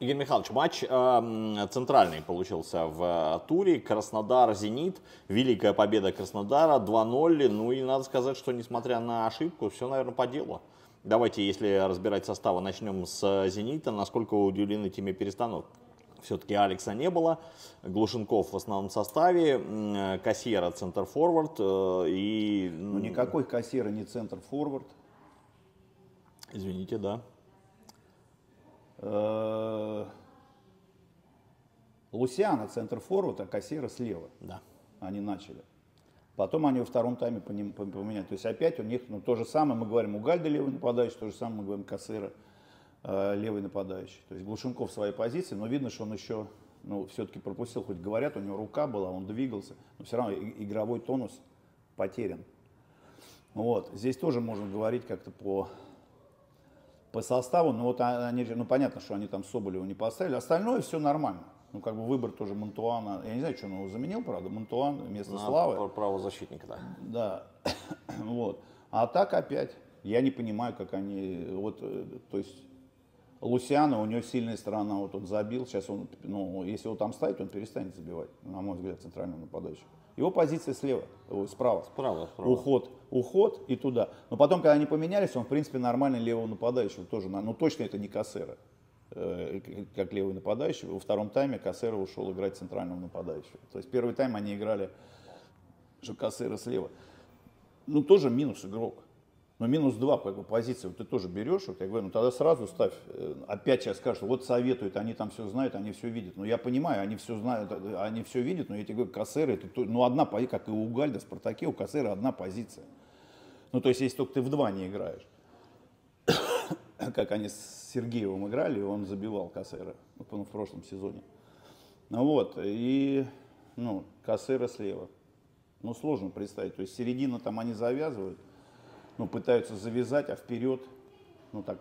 Игорь Михайлович, матч э, центральный получился в э, туре. Краснодар-Зенит. Великая победа Краснодара 2-0. Ну и надо сказать, что несмотря на ошибку, все, наверное, по делу. Давайте, если разбирать составы, начнем с «Зенита». Насколько вы удивлены теме перестановок? Все-таки Алекса не было. Глушенков в основном составе. М, Кассиера центр-форвард. э, И... Ну, никакой кассира не центр-форвард. Извините, да. Э, Лусиана центр-форвард, а кассира слева. Да. Они начали. Потом они во втором тайме поменяли. То есть опять у них ну, то же самое, мы говорим, у Гальда левый нападающий, то же самое мы говорим, Кассера э, левый нападающий. То есть Глушенков в своей позиции, но видно, что он еще ну, все-таки пропустил, хоть говорят, у него рука была, он двигался, но все равно игровой тонус потерян. Вот. Здесь тоже можно говорить как-то по, по составу, но вот а- они, ну понятно, что они там Соболева не поставили, остальное все нормально. Ну, как бы выбор тоже Монтуана. Я не знаю, что он его заменил, правда. Монтуан вместо На Славы. пр- правозащитника, да. Да, вот. А так опять, я не понимаю, как они, вот, э, то есть, Лусиана, у него сильная сторона, вот он забил, сейчас он, ну, если его там ставить, он перестанет забивать, на мой взгляд, центрального нападающего. Его позиция слева, ой, справа. Справа, справа. Уход, уход и туда. Но потом, когда они поменялись, он, в принципе, нормальный левого нападающего тоже. Ну, точно это не Кассера, э, как левый нападающий. Во втором тайме Кассера ушел играть центрального нападающего. То есть первый тайм они играли, что Кассера слева. Ну, тоже минус игрок. Но минус два как бы, позиции вот ты тоже берешь, вот я говорю, ну тогда сразу ставь. Э, Опять сейчас скажут, вот советуют, они там все знают, они все видят. Ну я понимаю, они все знают, э, они все видят, но я тебе говорю, Кассера, это то- ну одна позиция, как и у Гальда, в Спартаке, у Кассера одна позиция. Ну то есть если только ты в два не играешь. Как они с Сергеевым играли, он забивал Кассера ну, по- в прошлом сезоне. Ну вот, и ну, Кассера слева. Ну, сложно представить. То есть середина там они завязывают, ну, пытаются завязать, а вперед, ну, так,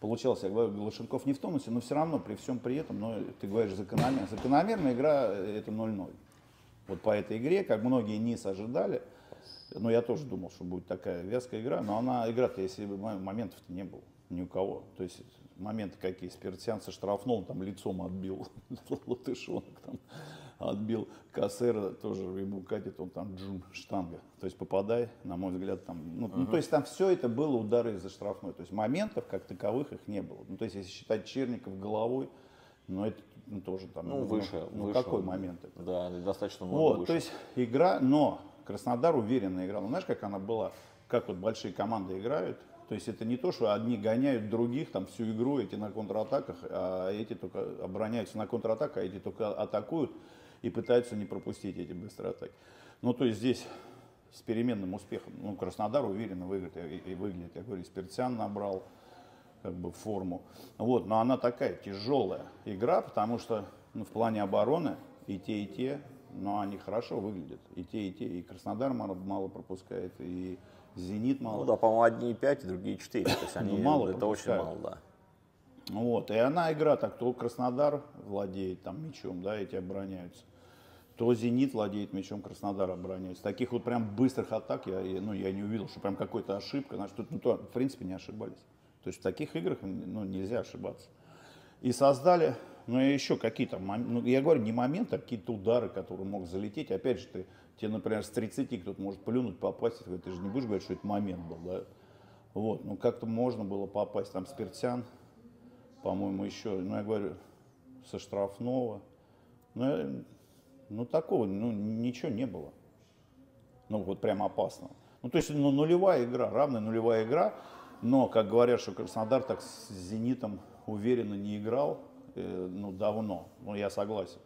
получалось, я говорю, Глушенков не в тонусе, но все равно, при всем при этом, ну, ты говоришь, закономерно. Закономерная игра э, это 0-0. Вот по этой игре, как многие низ ожидали, ну, я тоже думал, что будет такая вязкая игра, но она, игра-то, если бы мо- моментов-то не было ни у кого. То есть моменты какие, Спиртян со штрафном там лицом отбил, Латышонок там отбил, Кассера тоже ему катит, он там джум, штанга. То есть попадай, на мой взгляд, там, ну, ну, то есть там все это было удары из-за штрафной. То есть моментов как таковых их не было. Ну, то есть если считать Черников головой, ну, это ну, тоже там, Ну, выше. ну, выше. какой момент это? Да, достаточно много Вот, выше. то есть игра, но Краснодар уверенно играл. Ну, знаешь, как она была, как вот большие команды играют. То есть это не то, что одни гоняют других там всю игру, эти на контратаках, а эти только обороняются на контратаках, а эти только атакуют и пытаются не пропустить эти быстрые атаки. Ну, то есть здесь с переменным успехом, ну, Краснодар уверенно выиграет и, и выглядит. Я говорю, Спиртян набрал как бы форму. Вот, но она такая тяжелая игра, потому что ну, в плане обороны и те, и те, но они хорошо выглядят. И те, и те. И Краснодар мало, мало пропускает, и Зенит мало. Ну да, по-моему, одни 5, другие 4. То есть они, Ну, мало это очень мало, да. Вот, и она игра так, то Краснодар владеет там мячом, да, эти обороняются, то Зенит владеет мячом, Краснодар обороняется. Таких вот прям быстрых атак я, ну, я не увидел, что прям какой-то ошибка. Значит, тут, ну, то, в принципе, не ошибались. То есть в таких играх ну, нельзя ошибаться. И создали, ну, еще какие-то, ну, я говорю, не моменты, а какие-то удары, которые могут залететь. Опять же, ты, тебе, например, с 30 кто-то может плюнуть, попасть, ты же не будешь говорить, что это момент был, да. Вот, ну, как-то можно было попасть, там, Спиртян, по-моему, еще, ну, я говорю, со штрафного. Ну, ну, такого, ну, ничего не было. Ну, вот прям опасного. Ну, то есть, ну, нулевая игра, равная нулевая игра, но, как говорят, что Краснодар так с «Зенитом» уверенно не играл, э, ну, давно, ну, я согласен.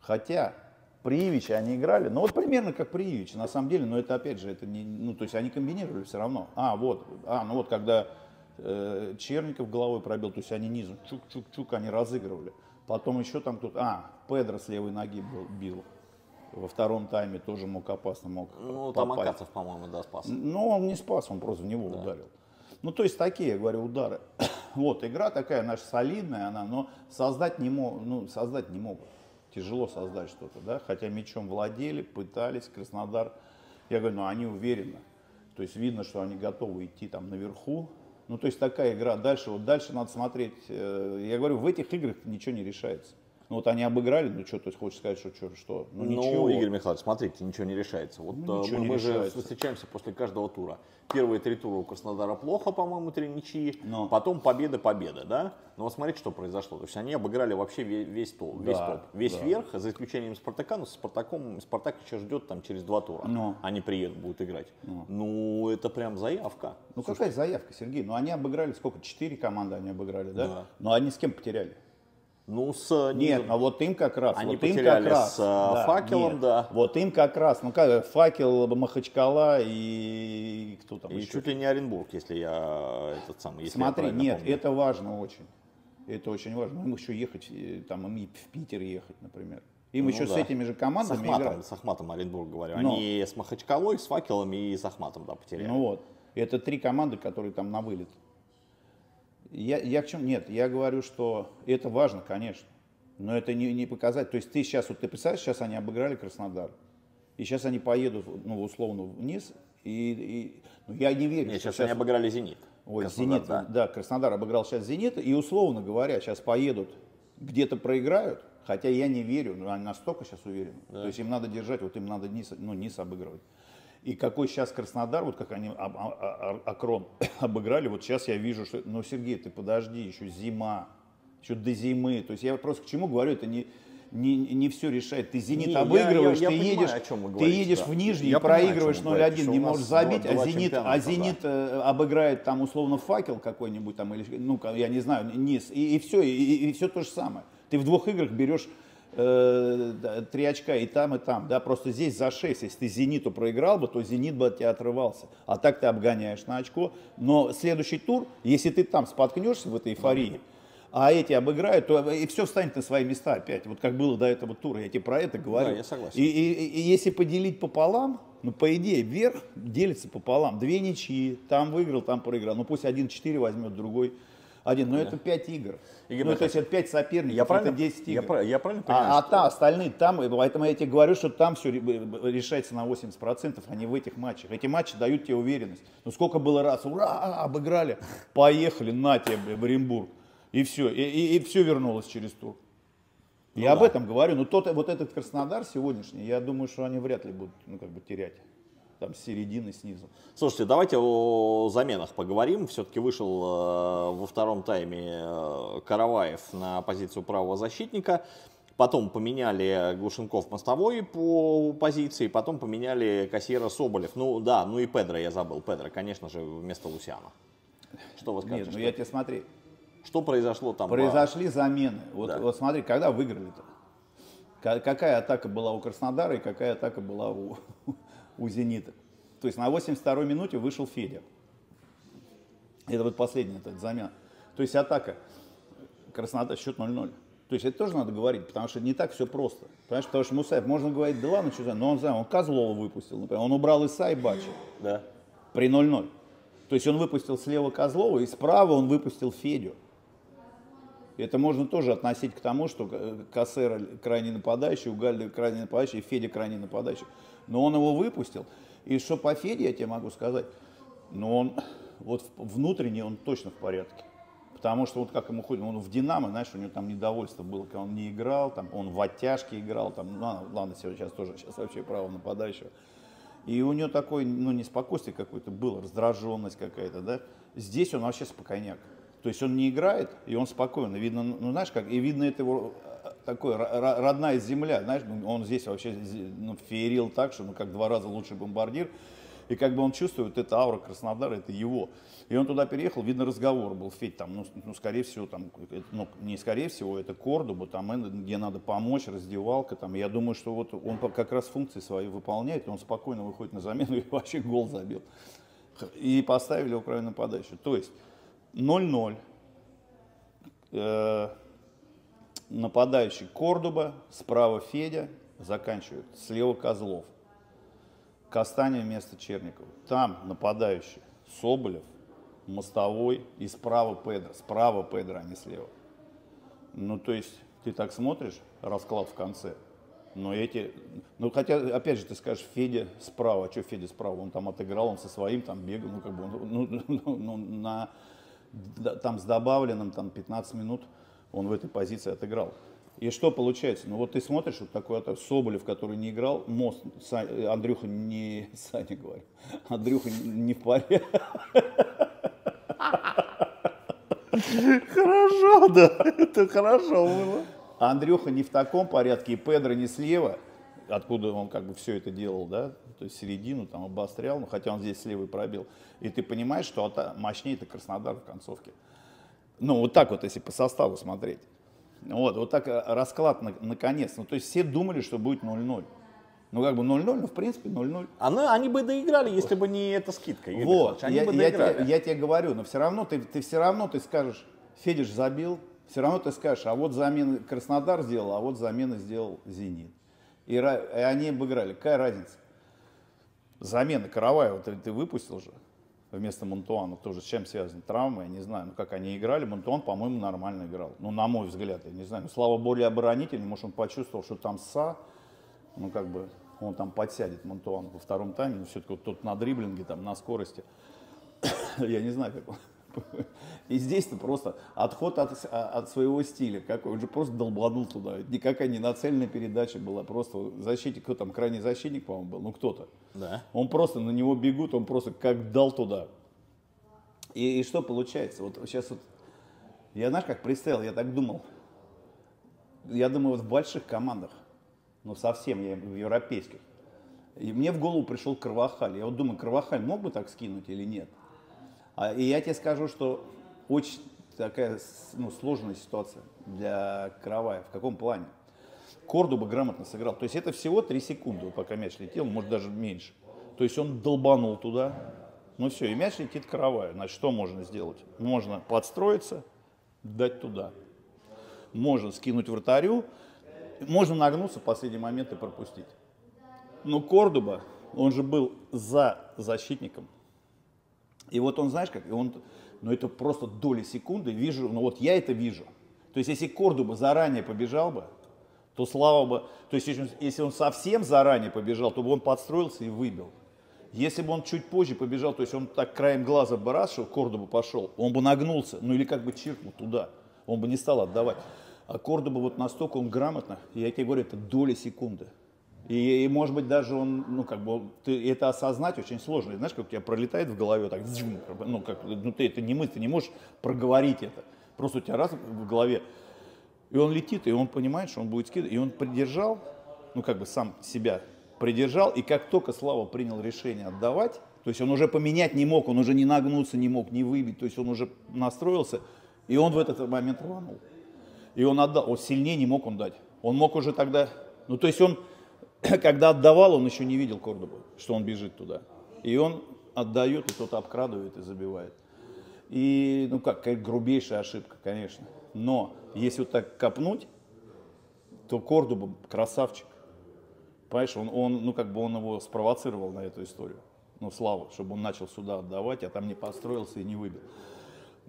Хотя при Ивиче они играли, ну вот примерно как при Ивиче, на самом деле, но это опять же, это не, ну то есть они комбинировали все равно. А, вот, а, ну вот когда э, Черников головой пробил, то есть они низом, чук-чук-чук, они разыгрывали. Потом еще там кто-то, а, Педро с левой ноги был, бил. Во втором тайме тоже мог опасно, мог Ну, там попасть. Акацев, по-моему, да, спас. Но он не спас, он просто в него ударил. Ну, то есть такие, я говорю, удары. Вот, игра такая наша солидная, она, но создать не, мог, ну, создать не могут. Тяжело создать что-то, да, хотя мячом владели, пытались, Краснодар, я говорю, ну, они уверенно. То есть видно, что они готовы идти там наверху, Ну, то есть такая игра. Дальше, вот дальше надо смотреть. Э, Я говорю, в этих играх ничего не решается. Ну, вот они обыграли, ну, что, то есть хочешь сказать, что, что, что? Ну, Ну, ничего. Игорь Михайлович, смотрите, ничего не решается. Вот Ну, э, ничего мы, не мы же решается. встречаемся после каждого тура. Первые три тура у Краснодара плохо, по-моему, три ничьи. Но. Потом победа, победа, да? Но вот смотрите, что произошло. То есть они обыграли вообще ве- весь, топ, весь Да, топ, весь да. верх, за исключением Спартака. Но с Спартаком, Спартак еще ждет там через два тура. Но. Они приедут, будут играть. Ну, это прям заявка. Ну, какая заявка, Сергей? Ну, они обыграли сколько? Четыре команды они обыграли, да? Да. Но они с кем потеряли? Ну, с Нет, а вот им как раз. Они вот им как раз, с, э, «Факелом», нет. да. Вот им как раз, ну как, факел, Махачкала и кто там И еще? чуть ли не Оренбург, если я этот самый. Смотри, нет, помню. это важно очень. Это очень важно. Им еще ехать, э, там, им и в Питер ехать, например. Им Ну еще с да. этими же С командами Ахматом, играть. с Ахматом Оренбург говорю. Но. Они с Махачкалой, с Факелами и с Ахматом, да, потеряли. Ну вот. Это три команды, которые там на вылет. Я, я к чему? Нет, я говорю, что это важно, конечно. Но это не, не показать. То есть ты сейчас, вот ты представляешь, сейчас они обыграли Краснодар. И сейчас они поедут, ну, условно, вниз. И, и- ну, я не верю, Нет, что сейчас они обыграли Зенит. Ой, Краснодар, Зенит, да. Краснодар обыграл сейчас Зенит, и условно говоря, сейчас поедут, где-то проиграют, хотя я не верю, но они настолько сейчас уверены. То есть им надо держать, вот им надо низ, ну, низ обыгрывать. И какой сейчас Краснодар, вот как они а- а- а- Акрон обыграли, вот сейчас я вижу, что, ну, Сергей, ты подожди, еще зима, еще до зимы. То есть я просто к чему говорю, это не, не, не все решает. Ты Зенит Не, я- обыгрываешь, я- я ты, понимаю, едешь, вы ты говорите, едешь да. в Нижний Я и проигрываешь чем вы говорите, 0-1, что не можешь забить, а Зенит, а да. Зенит э, обыграет там условно факел какой-нибудь там или ну я не знаю низ и, все и, все то же самое. Ты в двух играх берешь да, три очка и там и там, да, просто здесь за 6, если ты Зениту проиграл бы, то Зенит бы от тебя отрывался, а так ты обгоняешь на очко, но следующий тур, если ты там споткнешься в этой эйфории, а эти обыграют, то и все встанет на свои места опять, вот как было до этого тура, я тебе про это говорю. Да, я согласен. И, и- и- если поделить пополам, ну, по идее, вверх делится пополам. Две ничьи, там выиграл, там проиграл. Ну, пусть один 4 возьмет, другой один. Но это 5 игр. Игорь ну, то есть это 5 соперников, Я правильно, это 10 я, игр. прав- я правильно понимаю, а, а там остальные, там, и поэтому я тебе говорю, что там все решается на 80%, а не в этих матчах. Эти матчи дают тебе уверенность. Ну сколько было раз, ура, обыграли, поехали, на тебе, Оренбург. И все, и, все вернулось через тур. Ну я об да. этом говорю. Но тот, вот этот Краснодар сегодняшний, я думаю, что они вряд ли будут ну, как бы терять. Там с середины, снизу. Слушайте, давайте о заменах поговорим. Все-таки вышел э, во втором тайме э, Караваев на позицию правого защитника. Потом поменяли Глушенков мостовой по позиции, потом поменяли Кассиера Соболев. Ну да, ну и Педро я забыл. Педро, конечно же, вместо Лусиана. Что вы скажете? Нет, ну я тебе смотри. что произошло там? Произошли замены. Вот, Да. вот смотри, когда выиграли-то? Ка- Какая атака была у Краснодара и какая атака была у, у Зенита? То есть на 82-й минуте вышел Федя. Это вот последняя эта замена. То есть атака. Краснодар, счет 0-0. То есть это тоже надо говорить, потому что не так все просто. Понимаешь, потому что Мусаев, можно говорить, да ладно, что но он, знаю, он Козлова выпустил, например, он убрал Иса и Бачи Да. при 0-0. То есть он выпустил слева Козлова и справа он выпустил Федю. Это можно тоже относить к тому, что э, Кассера крайне нападающий, Угальда крайне нападающий, и Федя крайне нападающий. Но он его выпустил. И что по Феде, я тебе могу сказать, но он вот внутренне он точно в порядке. Потому что вот как ему ходит, он в Динамо, знаешь, у него там недовольство было, когда он не играл, там, он в оттяжке играл, там, ну, ладно, ладно, сейчас тоже, сейчас вообще право нападающего. И у него такое, ну, неспокойствие какое-то было, раздраженность какая-то, да. Здесь он вообще спокойняк. То есть он не играет, и он спокойно. Видно, ну, знаешь, как, и видно это его такой ро- ро- родная земля, знаешь, ну, он здесь вообще ну, феерил так, что, ну, как два раза лучший бомбардир. И как бы он чувствует, это аура Краснодара, это его. И он туда переехал, видно, разговор был, Федь, там, ну, ну, скорее всего, там, ну, не скорее всего, это Кордоба, там, э, где надо помочь, раздевалка, там, я думаю, что вот он как раз функции свои выполняет, и он спокойно выходит на замену и вообще гол забил. И поставили Украину нападающую. То есть 0-0. Э, нападающий Кордоба, справа Федя, заканчивает, слева Козлов. Кастане вместо Черникова. Там нападающий Соболев, Мостовой и справа Педро. Справа Педро, а не слева. Ну, то есть, ты так смотришь, расклад в конце, Но эти, ну хотя, опять же, ты скажешь, Федя справа, а что Федя справа? Он там отыграл, он со своим там бегал, ну как бы, ну, ну, ну, ну на, да, там с добавленным там 15 минут он в этой позиции отыграл. И что получается? Ну вот ты смотришь, вот такой вот Соболев, который не играл, мост, Са, Андрюха не, Саня говорю, Андрюха не в порядке. Хорошо, да, это хорошо было. Андрюха не в таком порядке, и Педро не слева, откуда он как бы все это делал, да, то есть середину там обострял, ну, хотя он здесь слева пробил. И ты понимаешь, что это, мощнее это Краснодар в концовке. Ну, вот так вот, если по составу смотреть. Вот, вот так э, расклад на, наконец. Ну, то есть все думали, что будет 0-0. Ну, как бы 0-0, ну, в принципе, 0-0. Они, они бы доиграли, если бы не эта скидка. Игорь Вот, Они я, бы я, тебе, я тебе говорю, но все равно ты, ты все равно ты скажешь, Федиш забил, все равно ты скажешь, а вот замены Краснодар сделал, а вот замены сделал Зенит. И, и они обыграли. Какая разница? Замена Караваева ты, ты выпустил же вместо Монтуана. Тоже с чем связано? Травма, я не знаю. Ну, как они играли, Монтуан, по-моему, нормально играл. Ну, на мой взгляд, я не знаю. Ну, Слава более оборонительный, может, он почувствовал, что там СА, ну, как бы, он там подсядет Монтуан во втором тайме, но все-таки вот тут на дриблинге, там, на скорости. Я не знаю, как он. И здесь-то просто отход от, от своего стиля. Какой. Он же просто долбанул туда. Это Никакая не нацеленная передача была. Просто защитник, кто там, крайний защитник, по-моему, был. Ну, кто-то. Да. Он просто, на него бегут, он просто как дал туда. И, и что получается? Вот сейчас вот, я знаешь, как представил, я так думал. Я думаю, вот в больших командах, ну совсем, я в европейских, и мне в голову пришел Карвахаль. Я вот думаю, Карвахаль мог бы так скинуть или нет? А, и я тебе скажу, что очень такая ну, сложная ситуация для Каравая. В каком плане? Кордуба грамотно сыграл. То есть это всего 3 секунды, пока мяч летел, может даже меньше. То есть он долбанул туда. Ну все, и мяч летит Караваю. Значит, что можно сделать? Можно подстроиться, дать туда. Можно скинуть вратарю, можно нагнуться в последний момент и пропустить. Но Кордуба, он же был за защитником. И вот он, знаешь, как, и он, ну это просто доли секунды, вижу, ну вот я это вижу. То есть если Кордуба заранее побежал бы, то слава бы, то есть если он, если он совсем заранее побежал, то бы он подстроился и выбил. Если бы он чуть позже побежал, то есть он так краем глаза бы раз, что Кордуба пошел, он бы нагнулся, ну или как бы чиркнул туда, он бы не стал отдавать. А Кордуба вот настолько он грамотно, я тебе говорю, это доли секунды. И, и, может быть даже он, ну как бы, ты это осознать очень сложно. И знаешь, как у тебя пролетает в голове так, дзюм, ну как, ну ты это не мысль, ты не можешь проговорить это. Просто у тебя раз в голове, и он летит, и он понимает, что он будет скидывать, и он придержал, ну как бы сам себя придержал, и как только Слава принял решение отдавать, то есть он уже поменять не мог, он уже не нагнуться не мог, не выбить, то есть он уже настроился, и он в этот момент рванул. И он отдал, вот сильнее не мог он дать. Он мог уже тогда, ну то есть он, когда отдавал, он еще не видел Кордобу, что он бежит туда. И он отдает, и тот обкрадывает и забивает. И, ну как, грубейшая ошибка, конечно. Но если вот так копнуть, то Кордоба красавчик. Понимаешь, он, он, ну как бы он его спровоцировал на эту историю. Ну, Славу, чтобы он начал сюда отдавать, а там не построился и не выбил.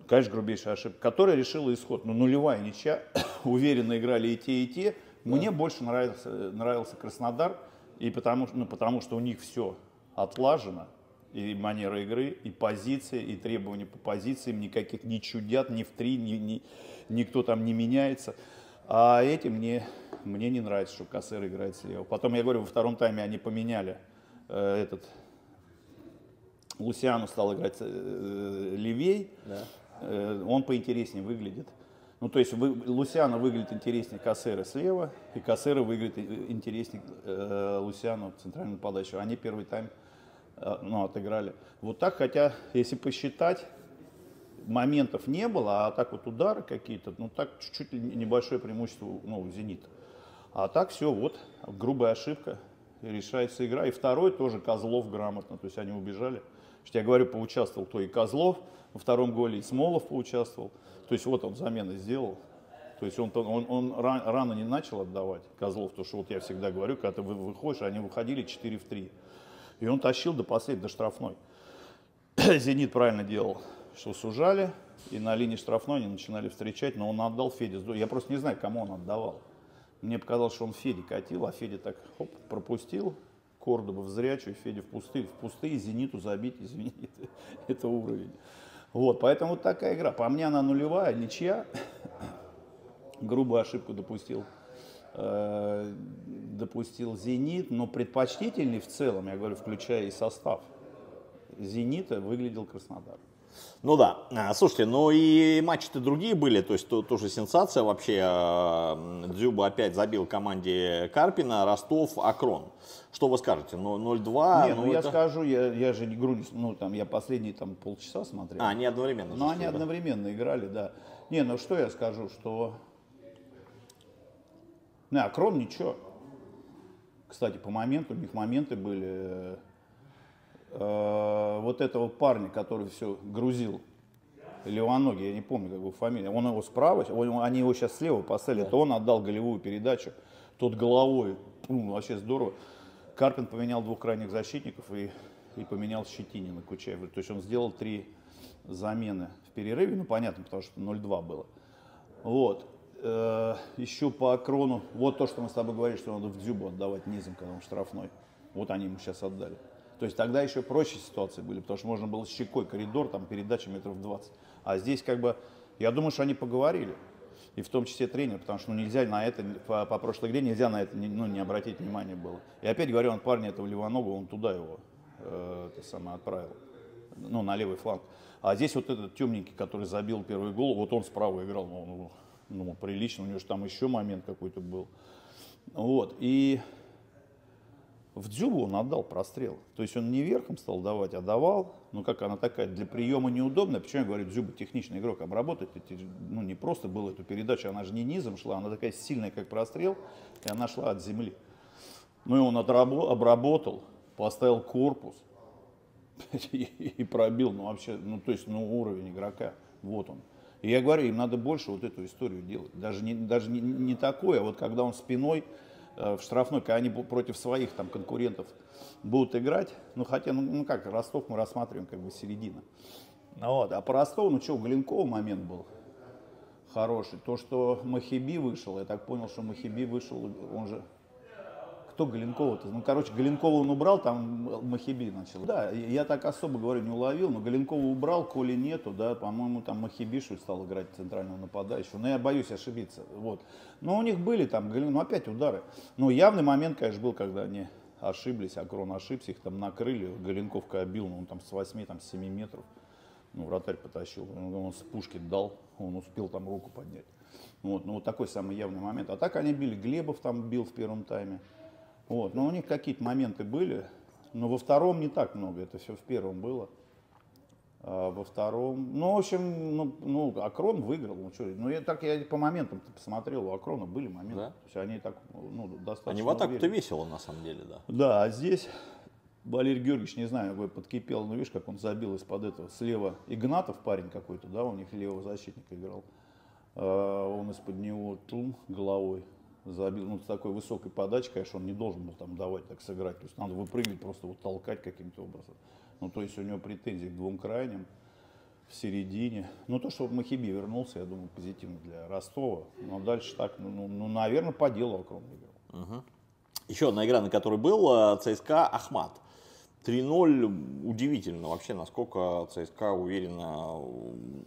Конечно, грубейшая ошибка, которая решила исход. Ну, нулевая ничья. Уверенно играли и те, и те. Мне больше нравился, нравился Краснодар, и потому, что- ну, потому что у них все отлажено. И манера игры, и позиции, и требования по позициям. Никаких не чудят, ни в три, ни, ни- никто там не меняется. А эти мне, мне не нравится, что Кассер играет слева. Потом, я говорю, во втором тайме они поменяли э, этот Лусиану стал играть э, левей, Э, он поинтереснее выглядит. Ну, то есть вы, Лусиано выглядит интереснее Кассера слева, и Кассера выглядит э, интереснее э, Лусиану центральную подачу. Они первый тайм э, ну, отыграли. Вот так, хотя, если посчитать, моментов не было, а так вот удары какие-то, ну так чуть-чуть небольшое преимущество ну, у «Зенита». А так все, вот, грубая ошибка, решается игра. И второй тоже Козлов грамотно, то есть они убежали. Что я говорю, поучаствовал то и Козлов во втором голе, и Смолов поучаствовал. То есть вот он замены сделал. То есть он, он, он ран- рано не начал отдавать Козлов, потому что вот я всегда говорю, когда ты вы- выходишь, они выходили 4 в 3. И он тащил до последней, до штрафной. Зенит правильно делал, что сужали, и на линии штрафной они начинали встречать, но он отдал Феде. Я просто не знаю, кому он отдавал. Мне показалось, что он Феде катил, а Федя так хоп, пропустил. Кордоба в зрячую, Федя в пустые. В пустые Зениту забить, извините, это, уровень. Вот, поэтому вот такая игра. По мне она нулевая, ничья. Грубую ошибку допустил э, допустил «Зенит», но предпочтительней в целом, я говорю, включая и состав «Зенита», выглядел Краснодар. Ну да, а, слушайте, ну и матчи-то другие были, то есть то, тоже сенсация вообще. А, Дзюба опять забил команде Карпина, Ростов, Акрон. Что вы скажете? Ну, 0-2? Не, ну, ну я это... скажу, я, я же не игру, ну там я последние там полчаса смотрел. А, они одновременно? Ну, они да? одновременно играли, да. Не, ну что я скажу, что... Не, Акрон ничего. Кстати, по моменту, у них моменты были э, вот этого парня, который все грузил, левоногий, я не помню, как его фамилия, он его справа, он, они его сейчас слева поставили, это он отдал голевую передачу, тот головой, ну, вообще здорово. Карпин поменял двух крайних защитников и, и поменял Щетинина Кучаева. То есть он сделал три замены в перерыве, ну понятно, потому что 0-2 было. Вот. Э, еще по Акрону, вот то, что мы с тобой говорили, что надо в Дзюбу отдавать низом, когда он штрафной. Вот они ему сейчас отдали. То есть тогда еще проще ситуации были, потому что можно было щекой коридор, там передача метров 20. А здесь как бы, я думаю, что они поговорили. И в том числе тренер, потому что ну, нельзя на это, по, по прошлой игре нельзя на это ну, не обратить внимания было. И опять говорю, он парня этого Ливоногу, он туда его э, это самое отправил, ну, на левый фланг. А здесь вот этот темненький, который забил первый гол, вот он справа играл, ну, ну, ну прилично, у него же там еще момент какой-то был. Вот, и в Дзюбу он отдал прострел. То есть он не верхом стал давать, а давал. Ну как она такая, для приема неудобная. Почему я говорю, Дзюба техничный игрок, обработать, ну не просто было эту передачу, она же не низом шла, она такая сильная, как прострел, и она шла от земли. Ну и он обработал, поставил корпус и пробил, ну вообще, ну то есть, ну уровень игрока, вот он. И я говорю, им надо больше вот эту историю делать. Даже не, даже не, не такое, а вот когда он спиной в штрафной, когда они против своих там конкурентов будут играть, ну хотя, ну, ну как, Ростов мы рассматриваем как бы середина. Ну вот. А по Ростову, ну что, у Галенкова момент был хороший. То, что Махиби вышел, я так понял, что Махиби вышел, он же кто Галенкова-то? Ну, короче, Галенкова он убрал, там Махиби начал. Да, я так особо, говорю, не уловил, но Галенкова убрал, Коли нету, да, по-моему, там Махиби, что стал играть центрального нападающего. Но я боюсь ошибиться, вот. Но у них были там, ну, опять удары. Но явный момент, конечно, был, когда они ошиблись, Акрон ошибся, их там накрыли, Галенковка обил, ну, он там с 8, там, с 7 метров. Ну, вратарь потащил, он с пушки дал, он успел там руку поднять. Вот, ну, вот такой самый явный момент. А так они били, Глебов там бил в первом тайме. Вот. Но у них какие-то моменты были, но во втором не так много, это все в первом было. А во втором, ну, в общем, ну, ну Акрон выиграл, ну, что, ну, я так, я по моментам посмотрел, у Акрона были моменты, да? то есть они так, ну, достаточно Они в атаку-то весело, на самом деле, да. Да, а здесь Валерий Георгиевич, не знаю, какой подкипел, но видишь, как он забил из-под этого. Слева Игнатов парень какой-то, да, у них левого защитника играл. А он из-под него тум головой забил, ну, с такой высокой подачей, конечно, он не должен был там давать так сыграть. То есть надо выпрыгивать, просто вот толкать каким-то образом. Ну, то есть у него претензии к двум крайним в середине. Ну, то, что Махиби вернулся, я думаю, позитивно для Ростова. Но дальше так, ну, ну, ну наверное, по делу огромный играл. Угу. Еще одна игра, на которой был, э, ЦСКА Ахмат. 3-0 удивительно вообще, насколько ЦСКА уверенно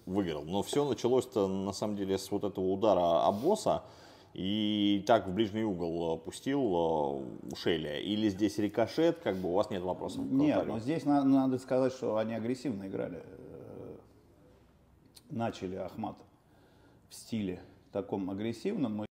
выиграл. Но все началось-то на самом деле с вот этого удара Абоса и так в ближний угол опустил э, Шеля? Или здесь рикошет, как бы у вас нет вопросов? Нет, но здесь надо, надо сказать, что они агрессивно играли. Начали Ахмат в стиле таком агрессивном, но